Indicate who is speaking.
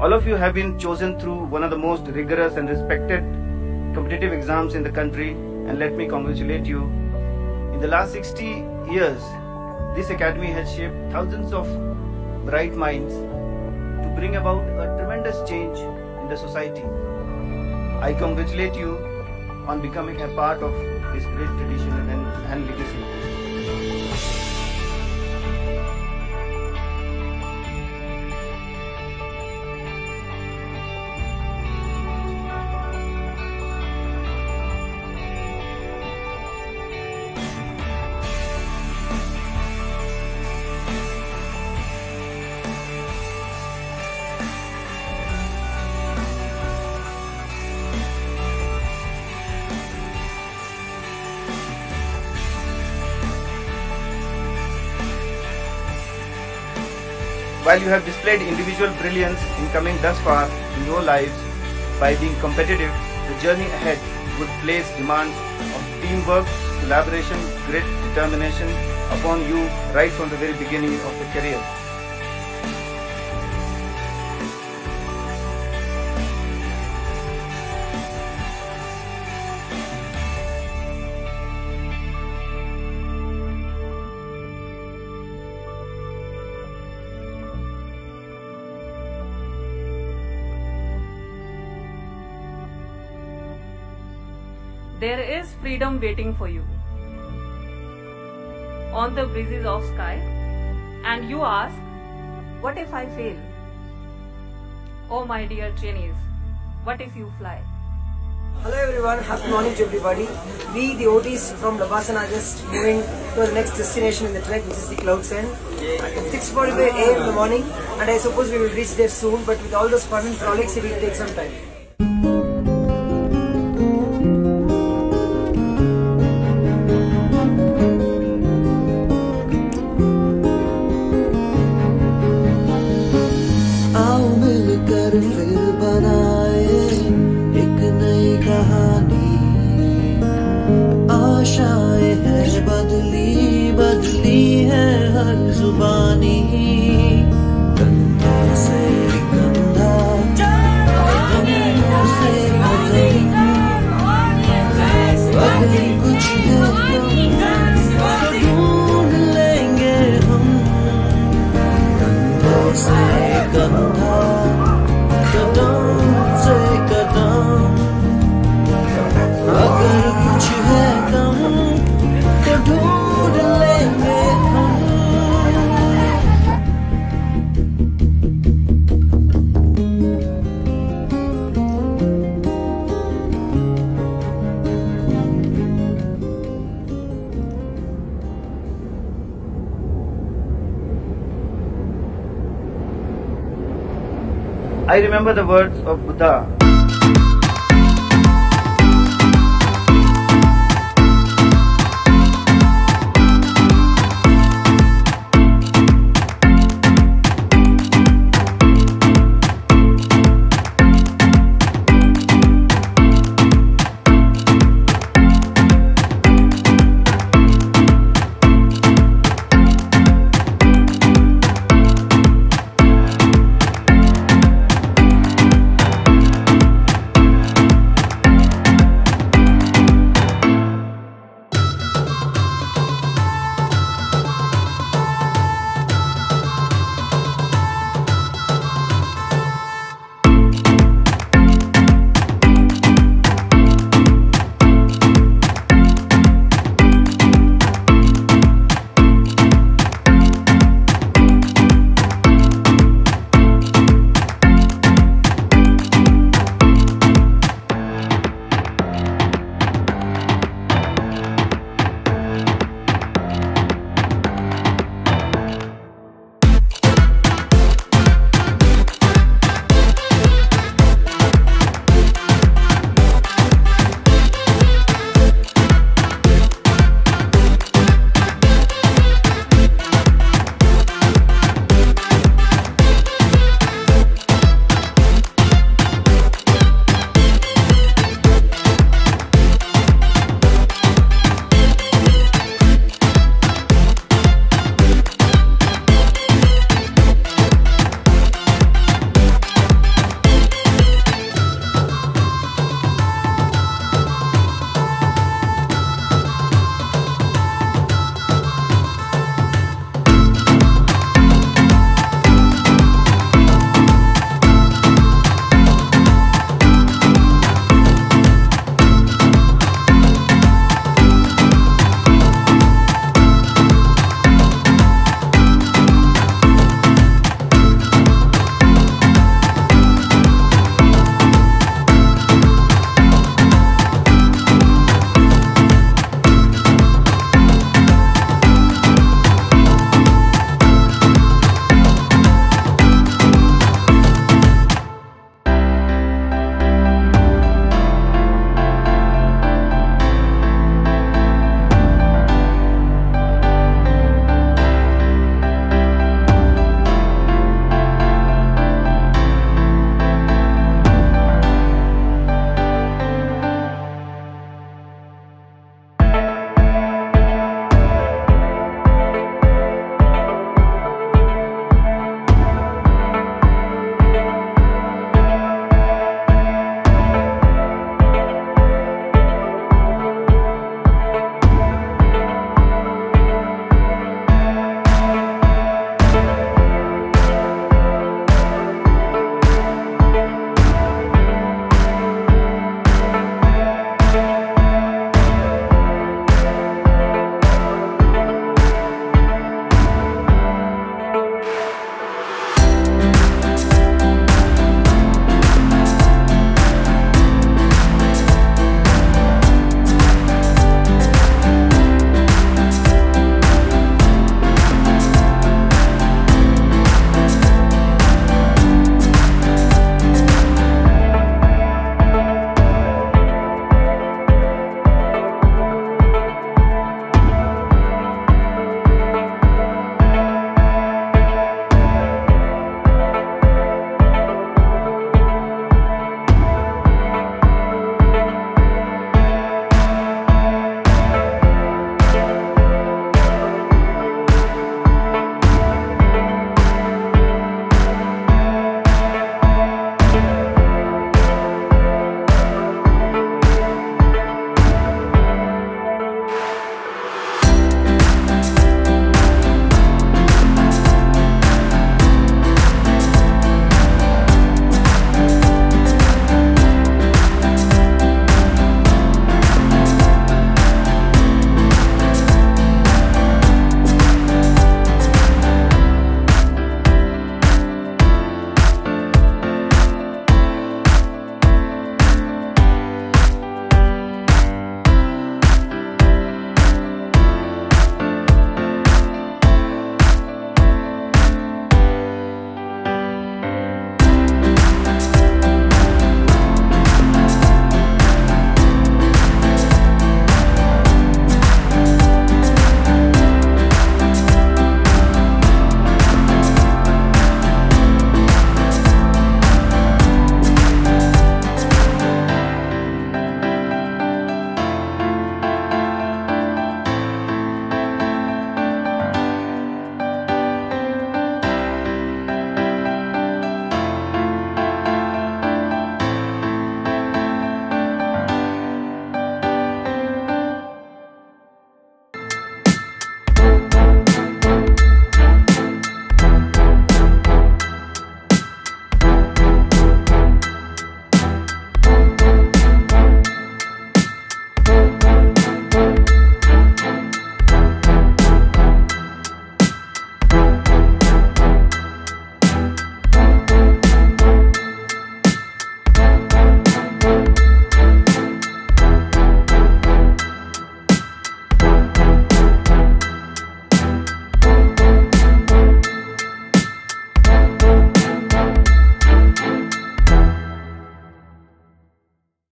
Speaker 1: All of you have been chosen through one of the most rigorous and respected competitive exams in the country, and let me congratulate you. In the last 60 years, this academy has shaped thousands of bright minds to bring about a tremendous change in the society. I congratulate you on becoming a part of this great tradition and, legacy. While you have displayed individual brilliance in coming thus far in your lives, by being competitive, the journey ahead would place demands of teamwork, collaboration, grit, determination upon you right from the very beginning of the career.
Speaker 2: There is freedom waiting for you on the breezes of sky, and you ask, What if I fail? Oh, my dear trainees, what if you fly?
Speaker 3: Hello everyone, happy morning to everybody. We, the OTs from LBSNAA, are just moving to the next destination in the trek, which is the Clouds End. It's 6.45 a.m. in the morning, and I suppose we will reach there soon, but with all those fun and frolics, it will take some time.
Speaker 4: जुबानी
Speaker 1: I remember the words of Buddha